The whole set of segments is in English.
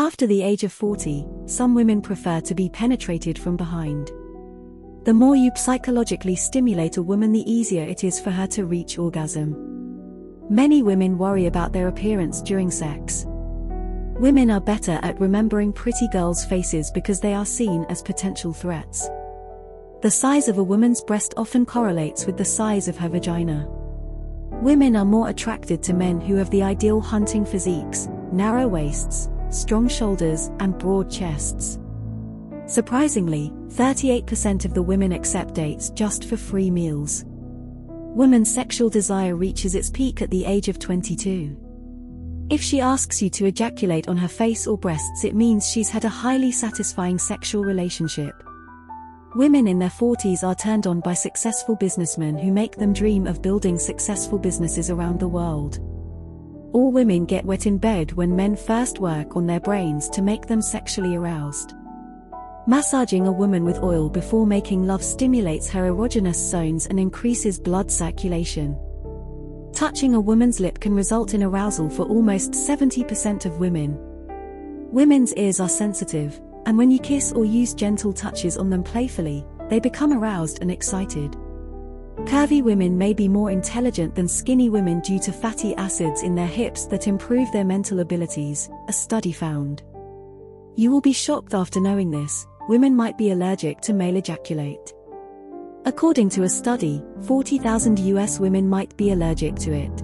After the age of 40, some women prefer to be penetrated from behind. The more you psychologically stimulate a woman, the easier it is for her to reach orgasm. Many women worry about their appearance during sex. Women are better at remembering pretty girls' faces because they are seen as potential threats. The size of a woman's breast often correlates with the size of her vagina. Women are more attracted to men who have the ideal hunting physiques, narrow waists, strong shoulders, and broad chests. Surprisingly, 38% of the women accept dates just for free meals. Women's sexual desire reaches its peak at the age of 22. If she asks you to ejaculate on her face or breasts, it means she's had a highly satisfying sexual relationship. Women in their 40s are turned on by successful businessmen who make them dream of building successful businesses around the world. All women get wet in bed when men first work on their brains to make them sexually aroused. Massaging a woman with oil before making love stimulates her erogenous zones and increases blood circulation. Touching a woman's lip can result in arousal for almost 70% of women. Women's ears are sensitive, and when you kiss or use gentle touches on them playfully, they become aroused and excited. Curvy women may be more intelligent than skinny women due to fatty acids in their hips that improve their mental abilities, a study found. You will be shocked after knowing this, women might be allergic to male ejaculate. According to a study, 40,000 US women might be allergic to it.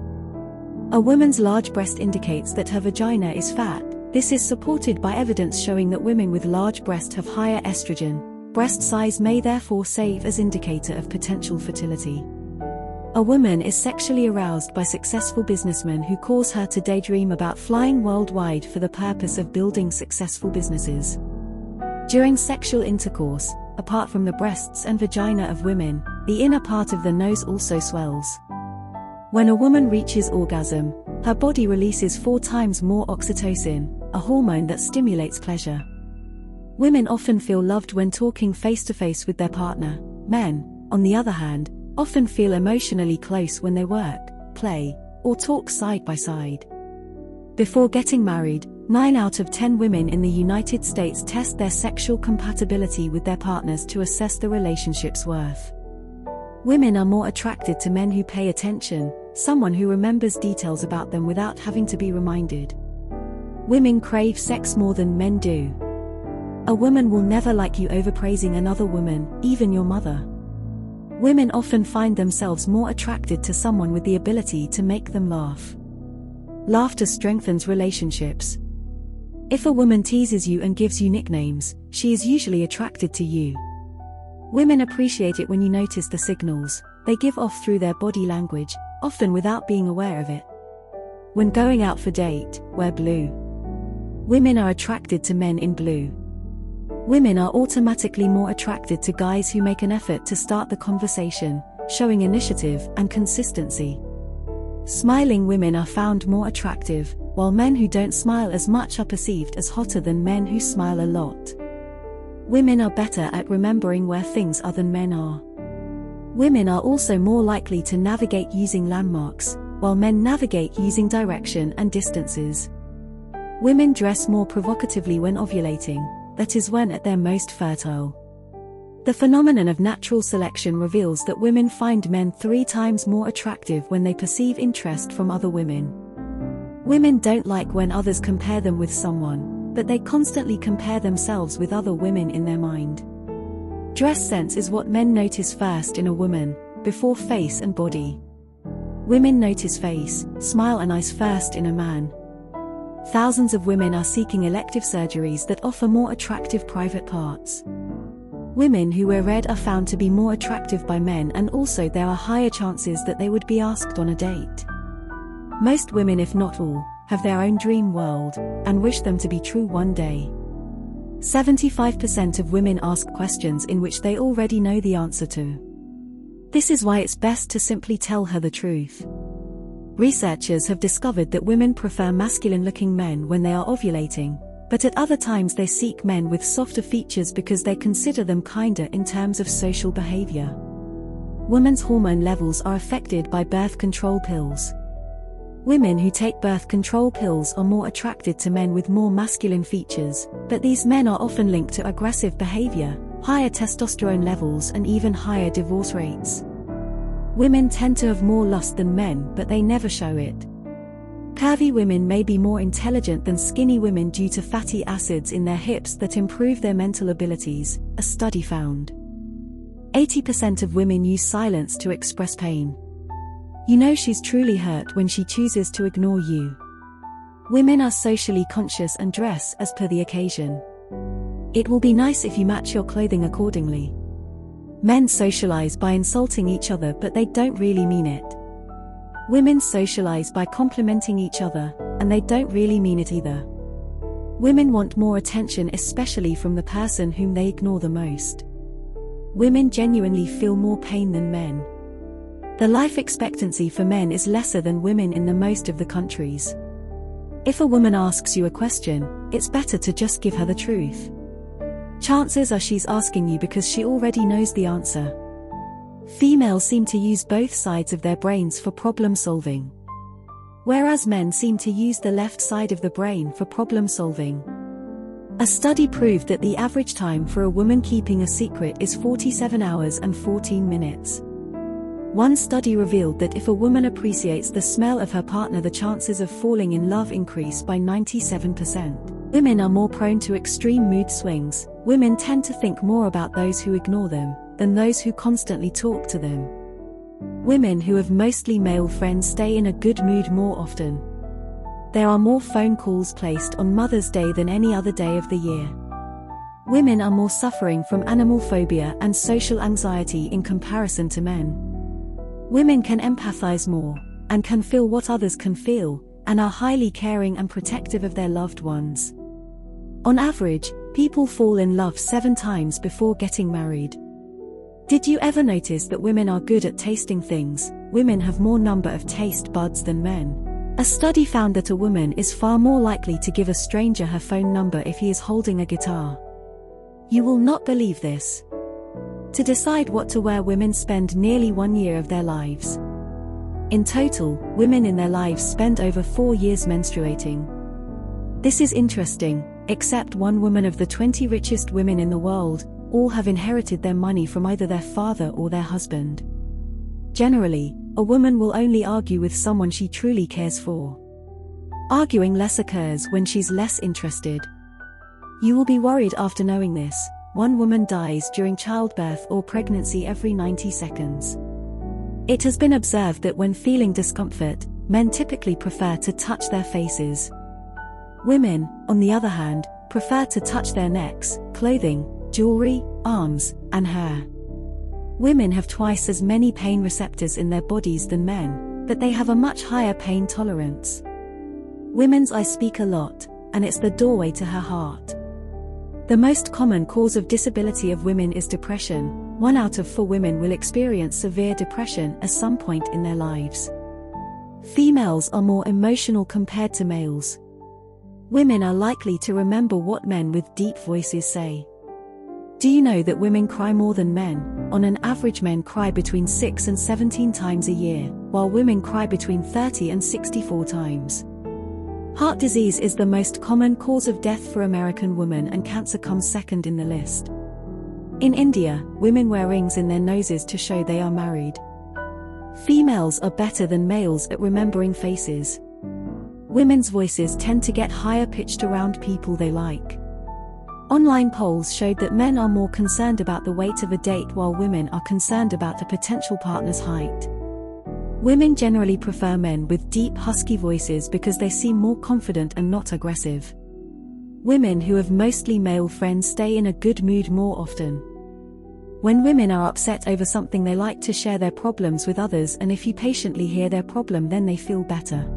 A woman's large breast indicates that her vagina is fat. This is supported by evidence showing that women with large breast have higher estrogen. Breast size may therefore serve as indicator of potential fertility. A woman is sexually aroused by successful businessmen who cause her to daydream about flying worldwide for the purpose of building successful businesses. During sexual intercourse, apart from the breasts and vagina of women, the inner part of the nose also swells. When a woman reaches orgasm, her body releases four times more oxytocin, a hormone that stimulates pleasure. Women often feel loved when talking face to face with their partner. Men, on the other hand, often feel emotionally close when they work, play, or talk side by side. Before getting married, 9 out of 10 women in the United States test their sexual compatibility with their partners to assess the relationship's worth. Women are more attracted to men who pay attention, someone who remembers details about them without having to be reminded. Women crave sex more than men do. A woman will never like you overpraising another woman, even your mother. Women often find themselves more attracted to someone with the ability to make them laugh. Laughter strengthens relationships, if a woman teases you and gives you nicknames, she is usually attracted to you. Women appreciate it when you notice the signals they give off through their body language, often without being aware of it. When going out for date, wear blue. Women are attracted to men in blue. Women are automatically more attracted to guys who make an effort to start the conversation, showing initiative and consistency. Smiling women are found more attractive, while men who don't smile as much are perceived as hotter than men who smile a lot. Women are better at remembering where things are than men are. Women are also more likely to navigate using landmarks, while men navigate using direction and distances. Women dress more provocatively when ovulating, that is when at their most fertile. The phenomenon of natural selection reveals that women find men three times more attractive when they perceive interest from other women. Women don't like when others compare them with someone, but they constantly compare themselves with other women in their mind. Dress sense is what men notice first in a woman, before face and body. Women notice face, smile and eyes first in a man. Thousands of women are seeking elective surgeries that offer more attractive private parts. Women who wear red are found to be more attractive by men and also there are higher chances that they would be asked on a date. Most women, if not all, have their own dream world and wish them to be true one day. 75% of women ask questions in which they already know the answer to. This is why it's best to simply tell her the truth. Researchers have discovered that women prefer masculine looking men when they are ovulating, but at other times they seek men with softer features because they consider them kinder in terms of social behavior. Women's hormone levels are affected by birth control pills. Women who take birth control pills are more attracted to men with more masculine features, but these men are often linked to aggressive behavior, higher testosterone levels, and even higher divorce rates. Women tend to have more lust than men, but they never show it. Curvy women may be more intelligent than skinny women due to fatty acids in their hips that improve their mental abilities, a study found. 80% of women use silence to express pain. You know she's truly hurt when she chooses to ignore you. Women are socially conscious and dress as per the occasion. It will be nice if you match your clothing accordingly. Men socialize by insulting each other, but they don't really mean it. Women socialize by complimenting each other, and they don't really mean it either. Women want more attention, especially from the person whom they ignore the most. Women genuinely feel more pain than men. The life expectancy for men is lesser than women in the most of the countries. If a woman asks you a question, it's better to just give her the truth. Chances are she's asking you because she already knows the answer. Females seem to use both sides of their brains for problem solving. Whereas men seem to use the left side of the brain for problem solving. A study proved that the average time for a woman keeping a secret is 47 hours and 14 minutes. One study revealed that if a woman appreciates the smell of her partner, the chances of falling in love increase by 97%. Women are more prone to extreme mood swings, women tend to think more about those who ignore them than those who constantly talk to them. Women who have mostly male friends stay in a good mood more often. There are more phone calls placed on Mother's Day than any other day of the year. Women are more suffering from animal phobia and social anxiety in comparison to men. Women can empathize more, and can feel what others can feel, and are highly caring and protective of their loved ones. On average, people fall in love seven times before getting married. Did you ever notice that women are good at tasting things? Women have more number of taste buds than men. A study found that a woman is far more likely to give a stranger her phone number if he is holding a guitar. You will not believe this. To decide what to wear, women spend nearly one year of their lives. In total, women in their lives spend over four years menstruating. This is interesting, except one woman of the 20 richest women in the world, all have inherited their money from either their father or their husband. Generally, a woman will only argue with someone she truly cares for. Arguing less occurs when she's less interested. You will be worried after knowing this, one woman dies during childbirth or pregnancy every 90 seconds. It has been observed that when feeling discomfort, men typically prefer to touch their faces. Women, on the other hand, prefer to touch their necks, clothing, jewelry, arms, and hair. Women have twice as many pain receptors in their bodies than men, but they have a much higher pain tolerance. Women's I speak a lot, and it's the doorway to her heart. The most common cause of disability of women is depression. One out of four women will experience severe depression at some point in their lives. Females are more emotional compared to males. Women are likely to remember what men with deep voices say. Do you know that women cry more than men? On an average, men cry between 6 and 17 times a year, while women cry between 30 and 64 times. Heart disease is the most common cause of death for American women and cancer comes second in the list. In India, women wear rings in their noses to show they are married. Females are better than males at remembering faces. Women's voices tend to get higher pitched around people they like. Online polls showed that men are more concerned about the weight of a date while women are concerned about the potential partner's height. Women generally prefer men with deep husky voices because they seem more confident and not aggressive. Women who have mostly male friends stay in a good mood more often. When women are upset over something, they like to share their problems with others, and if you patiently hear their problem, then they feel better.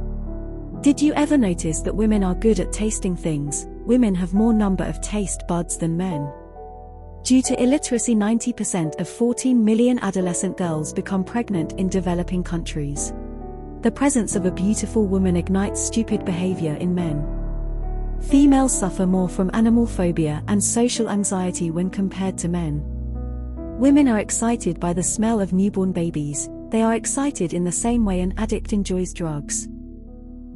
Did you ever notice that women are good at tasting things? Women have more number of taste buds than men. Due to illiteracy 90% of 14 million adolescent girls become pregnant in developing countries. The presence of a beautiful woman ignites stupid behavior in men. Females suffer more from animal phobia and social anxiety when compared to men. Women are excited by the smell of newborn babies, they are excited in the same way an addict enjoys drugs.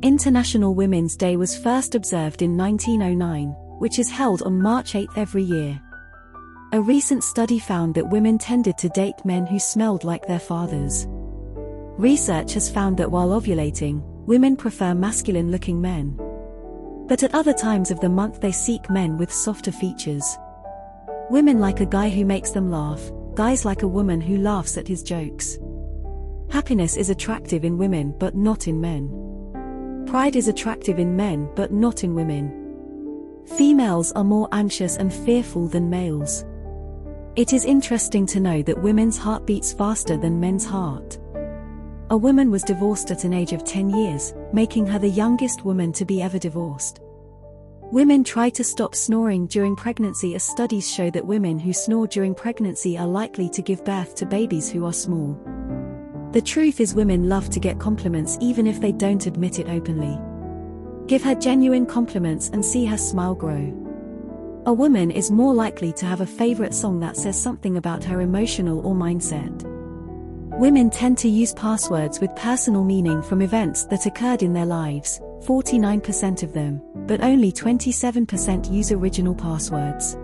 International Women's Day was first observed in 1909, which is held on March 8 every year. A recent study found that women tended to date men who smelled like their fathers. Research has found that while ovulating, women prefer masculine looking men. But at other times of the month they seek men with softer features. Women like a guy who makes them laugh, guys like a woman who laughs at his jokes. Happiness is attractive in women but not in men. Pride is attractive in men but not in women. Females are more anxious and fearful than males. It is interesting to know that women's heart beats faster than men's heart. A woman was divorced at an age of 10 years, making her the youngest woman to be ever divorced. Women try to stop snoring during pregnancy as studies show that women who snore during pregnancy are likely to give birth to babies who are small. The truth is women love to get compliments even if they don't admit it openly. Give her genuine compliments and see her smile grow. A woman is more likely to have a favorite song that says something about her emotional or mindset. Women tend to use passwords with personal meaning from events that occurred in their lives, 49% of them, but only 27% use original passwords.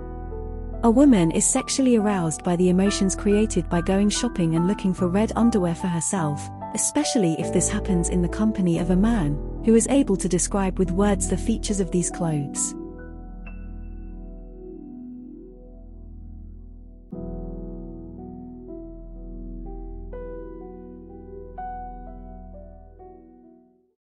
A woman is sexually aroused by the emotions created by going shopping and looking for red underwear for herself, especially if this happens in the company of a man, who is able to describe with words the features of these clothes.